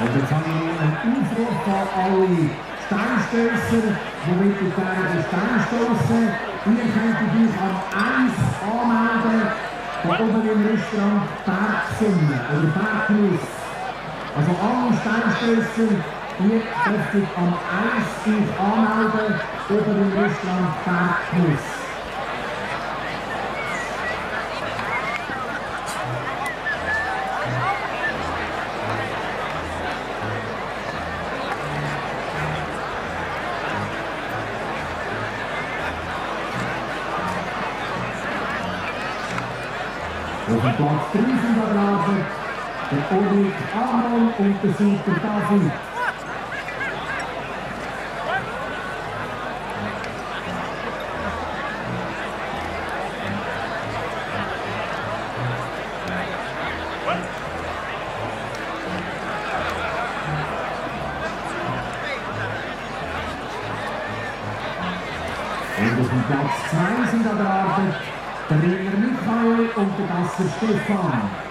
Und jetzt habe ich einen Aufruf von allen Steinstößer, die wirklich gerne den Stein stoßen. Ihr könnt euch am 1 anmelden, da oben im Restaurant Bergsonne oder Bergnuss. Also alle Steinstößer, ihr dürft euch am 1 euch anmelden, oben im Restaurant Bergnuss. Resultat 3 van de laatste. De Odeek Aman om te zien ter tafel. En twee Trainer Michael und der Besser Stefan.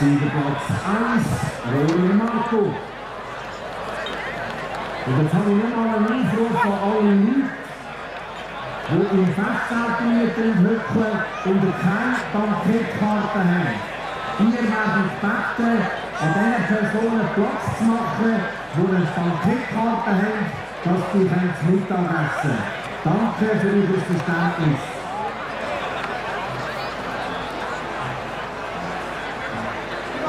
Siegerplatz 1, Roland Marco. Und jetzt habe ich nochmal einen Aufruf von allen Leuten, die im Festzelt hocken und keine Bankettkarte haben. Ihr werdet beten, an diesen Personen Platz zu machen, die eine Bankettkarte haben, dass das Mittagessen. Danke für euer Verständnis.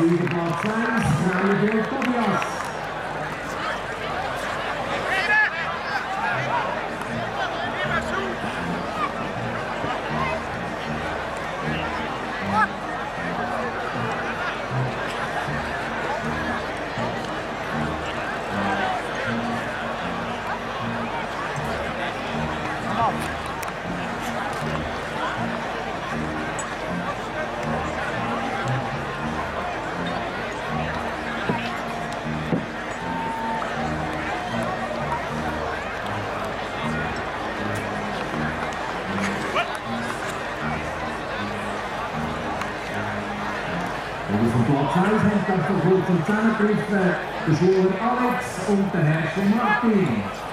Who you have friends? Now you're. Dat is een dat gevolg van de taakrichter, de Alex om de hersen Martin.